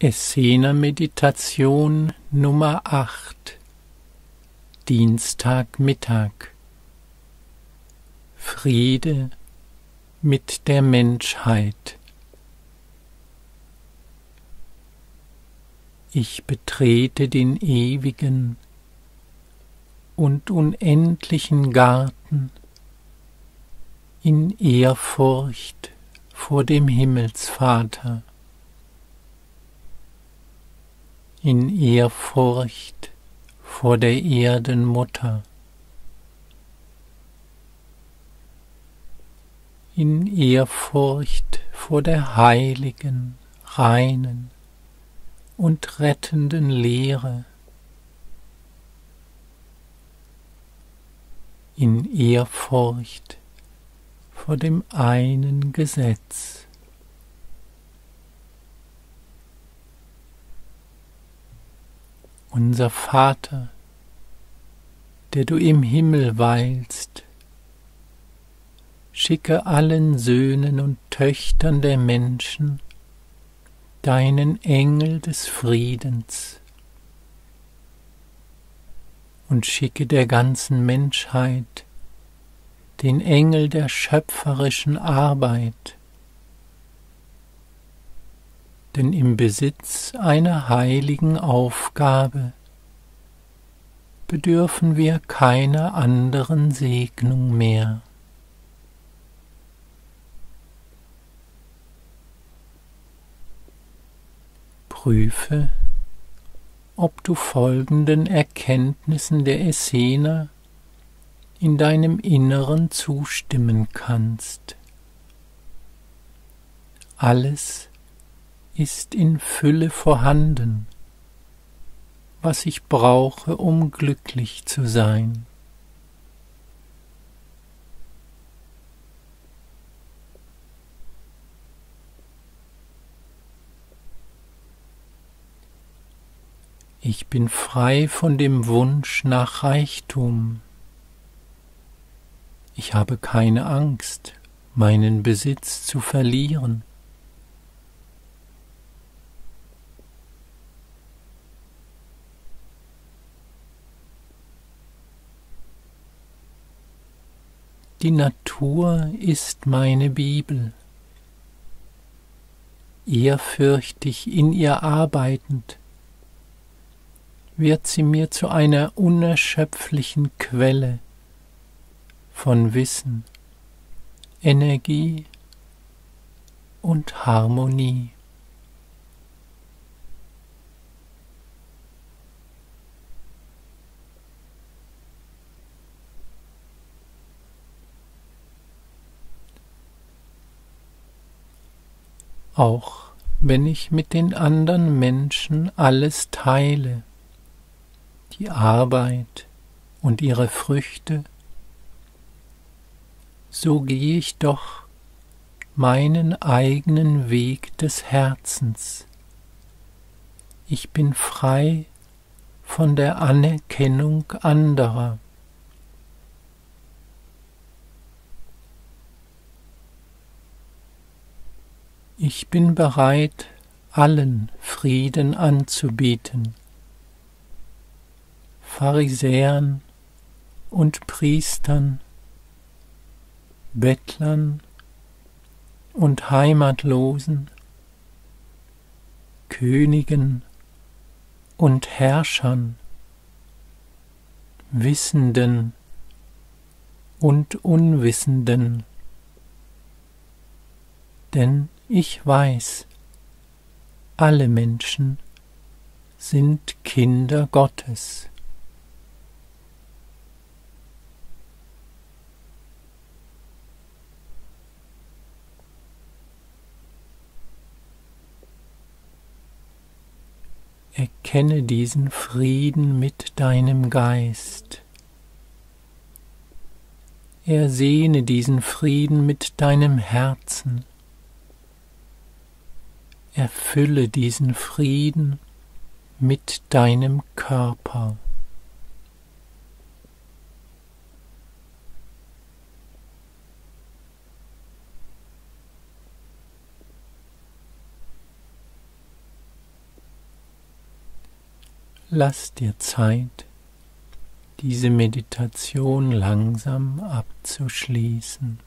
Essener Meditation Nummer 8 Dienstagmittag. Friede mit der Menschheit. Ich betrete den ewigen und unendlichen Garten in Ehrfurcht vor dem Himmelsvater. In Ehrfurcht vor der Erdenmutter, in Ehrfurcht vor der heiligen, reinen und rettenden Lehre, in Ehrfurcht vor dem einen Gesetz. Unser Vater, der du im Himmel weilst, schicke allen Söhnen und Töchtern der Menschen deinen Engel des Friedens. Und schicke der ganzen Menschheit den Engel der schöpferischen Arbeit, denn im Besitz einer heiligen Aufgabe bedürfen wir keiner anderen Segnung mehr. Prüfe, ob du folgenden Erkenntnissen der Essener in deinem Inneren zustimmen kannst. Alles ist in Fülle vorhanden, was ich brauche, um glücklich zu sein. Ich bin frei von dem Wunsch nach Reichtum. Ich habe keine Angst, meinen Besitz zu verlieren. Die Natur ist meine Bibel. Ehrfürchtig in ihr arbeitend, wird sie mir zu einer unerschöpflichen Quelle von Wissen, Energie und Harmonie. Auch wenn ich mit den anderen Menschen alles teile, die Arbeit und ihre Früchte, so gehe ich doch meinen eigenen Weg des Herzens. Ich bin frei von der Anerkennung anderer. Ich bin bereit, allen Frieden anzubieten, Pharisäern und Priestern, Bettlern und Heimatlosen, Königen und Herrschern, Wissenden und Unwissenden, denn ich weiß, alle Menschen sind Kinder Gottes. Erkenne diesen Frieden mit deinem Geist. Ersehne diesen Frieden mit deinem Herzen. Erfülle diesen Frieden mit deinem Körper. Lass dir Zeit, diese Meditation langsam abzuschließen.